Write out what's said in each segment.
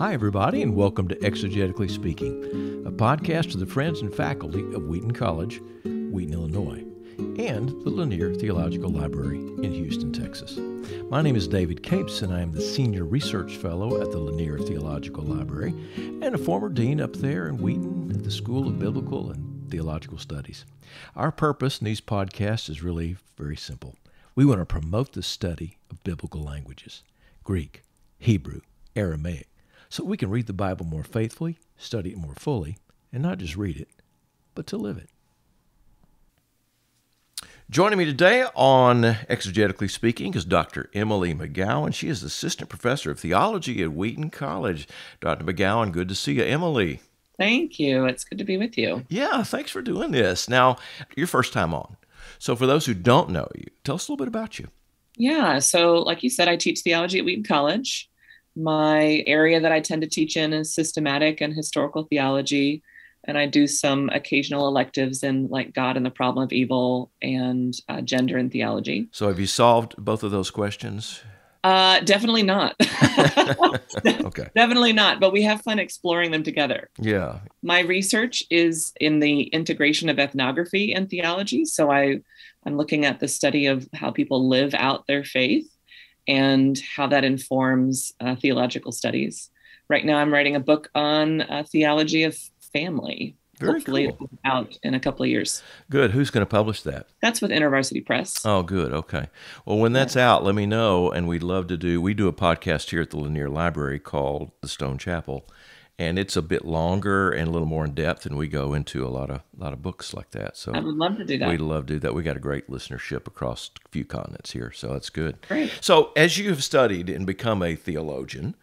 Hi, everybody, and welcome to Exegetically Speaking, a podcast of the friends and faculty of Wheaton College, Wheaton, Illinois, and the Lanier Theological Library in Houston, Texas. My name is David Capes, and I am the Senior Research Fellow at the Lanier Theological Library and a former dean up there in Wheaton at the School of Biblical and Theological Studies. Our purpose in these podcasts is really very simple. We want to promote the study of biblical languages Greek, Hebrew, Aramaic so we can read the Bible more faithfully, study it more fully, and not just read it, but to live it. Joining me today on Exegetically Speaking is Dr. Emily McGowin. She is Assistant Professor of Theology at Wheaton College. Dr. McGowin, good to see you. Emily. Thank you. It's good to be with you. Yeah, thanks for doing this. Now, your first time on. So, for those who don't know you, tell us a little bit about you. Yeah. So, like you said, I teach theology at Wheaton College. My area that I tend to teach in is systematic and historical theology. And I do some occasional electives in like God and the problem of evil and uh, gender and theology. So, have you solved both of those questions? Uh, definitely not. okay. Definitely not. But we have fun exploring them together. Yeah. My research is in the integration of ethnography and theology. So I, I'm looking at the study of how people live out their faith and how that informs uh, theological studies. Right now, I'm writing a book on uh, theology of family. Very Hopefully, cool. out in a couple of years. Good. Who's going to publish that? That's with InterVarsity Press. Oh, good. Okay. Well, when that's out, let me know. And we'd love to do. We do a podcast here at the Lanier Library called The Stone Chapel, and it's a bit longer and a little more in depth, and we go into a lot of a lot of books like that. So I would love to do that. We'd love to do that. We got a great listenership across a few continents here, so that's good. Great. So, as you have studied and become a theologian,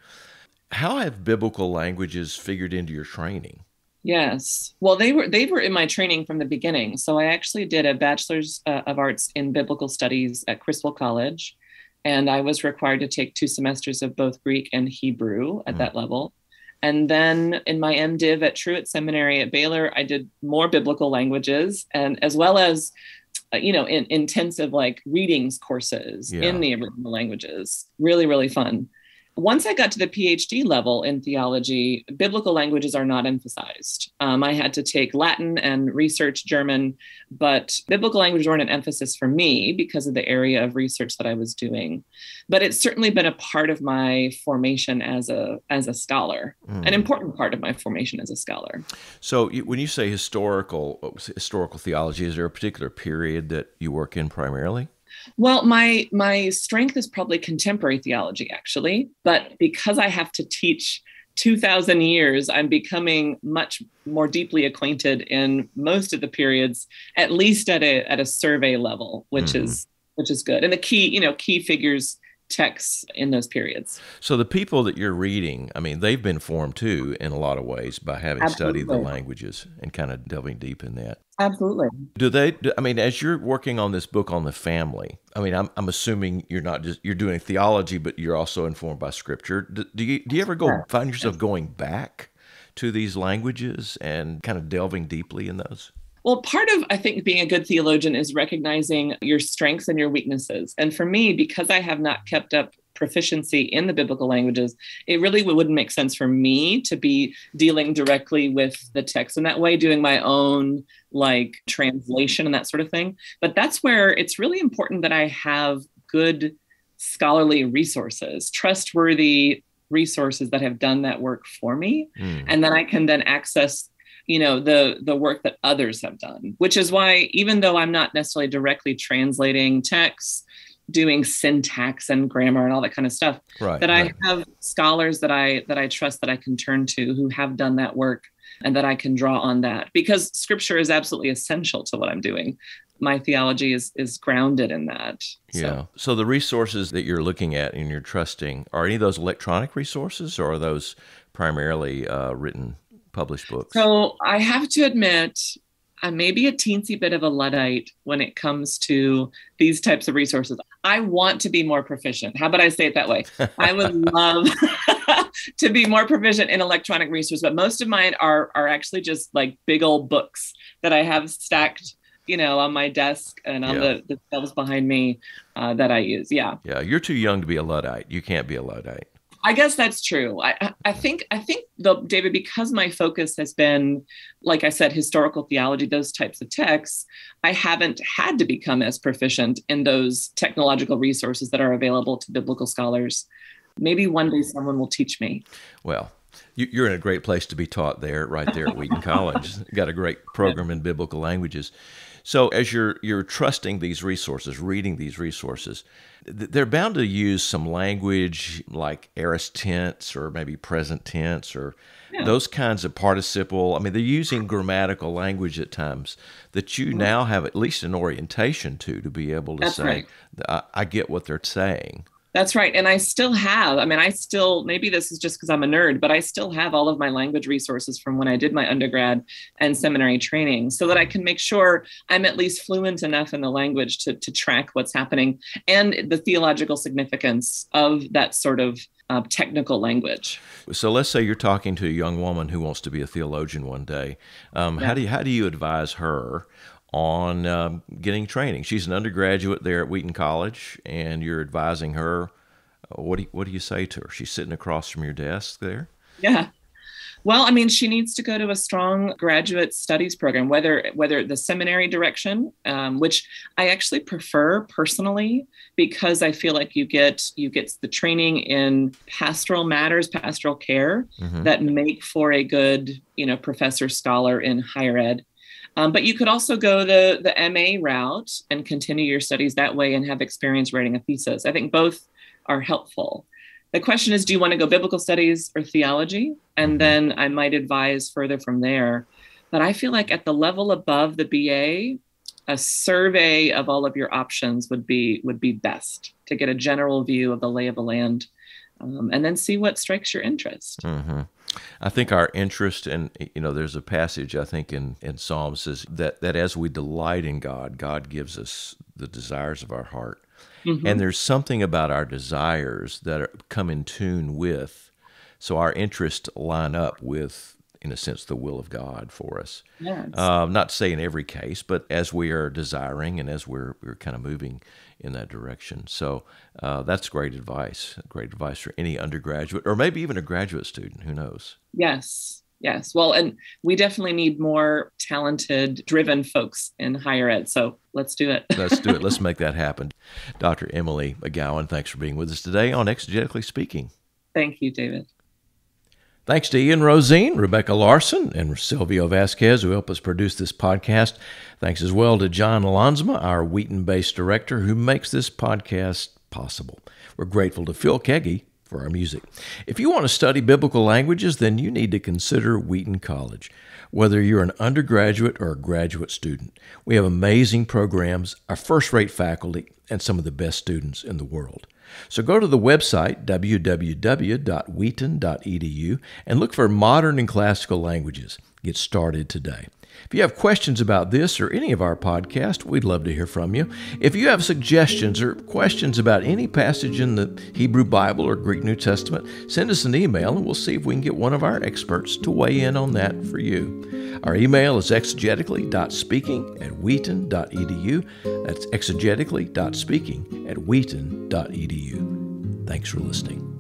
how have biblical languages figured into your training? Yes. Well, they were they were in my training from the beginning. So I actually did a bachelor's uh, of arts in biblical studies at Criswell College, and I was required to take two semesters of both Greek and Hebrew at Mm. that level. And then in my MDiv at Truett Seminary at Baylor, I did more biblical languages and as well as uh, you know in, intensive like readings courses Yeah. in the original languages. Really really fun. Once I got to the PhD level in theology, biblical languages are not emphasized. Um, I had to take Latin and research German, but biblical languages weren't an emphasis for me because of the area of research that I was doing. But it's certainly been a part of my formation as a as a scholar, Mm. an important part of my formation as a scholar. So, when you say historical uh, historical theology, is there a particular period that you work in primarily? Well, my my strength is probably contemporary theology, actually, but because I have to teach 2000 years i'm becoming much more deeply acquainted in most of the periods at least at a at a survey level which Mhm. is which is good and the key you know key figures texts in those periods So, the people that you're reading, I mean, they've been formed too in a lot of ways by having studied the languages and kind of delving deep in that. absolutely Do they? do- I mean, as you're working on this book on the family, I mean, I'm, I'm assuming you're not just you're doing theology, but you're also informed by Scripture. Do, do you do you ever go find yourself going back to these languages and kind of delving deeply in those? Well, part of I think being a good theologian is recognizing your strengths and your weaknesses. And for me, because I have not kept up proficiency in the biblical languages, it really wouldn't make sense for me to be dealing directly with the text in that way, doing my own like translation and that sort of thing. But that's where it's really important that I have good scholarly resources, trustworthy resources that have done that work for me Mm. and then i can then access you know the the work that others have done which is why even though i'm not necessarily directly translating texts doing syntax and grammar and all that kind of stuff right. that right. i have scholars that i that i trust that i can turn to who have done that work and that i can draw on that because scripture is absolutely essential to what i'm doing my theology is is grounded in that So- Yeah. So the resources that you're looking at and you're trusting are any of those electronic resources, or are those primarily uh, written, published books? So I have to admit, I may be a teensy bit of a Luddite when it comes to these types of resources. I want to be more proficient. How about I say it that way? I would love to be more proficient in electronic resources, but most of mine are are actually just like big old books that I have stacked, you know, on my desk and on Yeah. the, the shelves behind me uh, that I use. Yeah. yeah, you're too young to be a luddite. You can't be a luddite. I guess that's true. I, I think I think though, David, because my focus has been, like I said, historical theology, those types of texts, I haven't had to become as proficient in those technological resources that are available to biblical scholars. Maybe one day someone will teach me. Well, you're in a great place to be taught there, right there at Wheaton College. You got a great program in biblical languages. So as you're you're trusting these resources, reading these resources, they're bound to use some language like aorist tense or maybe present tense or yeah. those kinds of participle. I mean, they're using grammatical language at times that you mm-hmm. now have at least an orientation to to be able to That's say, right. I, I get what they're saying. That's right. And I still have, I mean, I still, maybe this is just because I'm a nerd, but I still have all of my language resources from when I did my undergrad and seminary training so that I can make sure I'm at least fluent enough in the language to, to track what's happening and the theological significance of that sort of uh, technical language. So let's say you're talking to a young woman who wants to be a theologian one day. Um, yeah. How do you, how do you advise her on um, getting training. She's an undergraduate there at Wheaton College, and you're advising her. Uh, what do you, what do you say to her? She's sitting across from your desk there. Yeah. Well, I mean, she needs to go to a strong graduate studies program, whether whether the seminary direction, um, which I actually prefer personally, because I feel like you get you get the training in pastoral matters, pastoral care, mm-hmm. that make for a good, you know, professor scholar in higher ed. Um, but you could also go the, the MA route and continue your studies that way and have experience writing a thesis. I think both are helpful. The question is do you want to go biblical studies or theology? And mm-hmm. then I might advise further from there. But I feel like at the level above the BA, a survey of all of your options would be would be best to get a general view of the lay of the land um, and then see what strikes your interest. Mm-hmm. I think our interest in, you know, there's a passage I think in, in Psalms says that, that as we delight in God, God gives us the desires of our heart. Mm-hmm. And there's something about our desires that are, come in tune with, so our interests line up with in a sense, the will of God for us. Yes. Um, not to say in every case, but as we are desiring and as we're, we're kind of moving in that direction. So uh, that's great advice. Great advice for any undergraduate or maybe even a graduate student. Who knows? Yes. Yes. Well, and we definitely need more talented, driven folks in higher ed. So let's do it. let's do it. Let's make that happen. Dr. Emily McGowin, thanks for being with us today on Exegetically Speaking. Thank you, David. Thanks to Ian Rosine, Rebecca Larson, and Silvio Vasquez, who helped us produce this podcast. Thanks as well to John Lansma, our Wheaton based director, who makes this podcast possible. We're grateful to Phil Keaggy for our music. If you want to study biblical languages, then you need to consider Wheaton College. Whether you're an undergraduate or a graduate student, we have amazing programs, our first rate faculty, and some of the best students in the world. So go to the website, www.wheaton.edu, and look for modern and classical languages. Get started today. If you have questions about this or any of our podcasts, we'd love to hear from you. If you have suggestions or questions about any passage in the Hebrew Bible or Greek New Testament, send us an email and we'll see if we can get one of our experts to weigh in on that for you. Our email is exegetically.speaking at wheaton.edu. That's exegetically.speaking at wheaton.edu. Thanks for listening.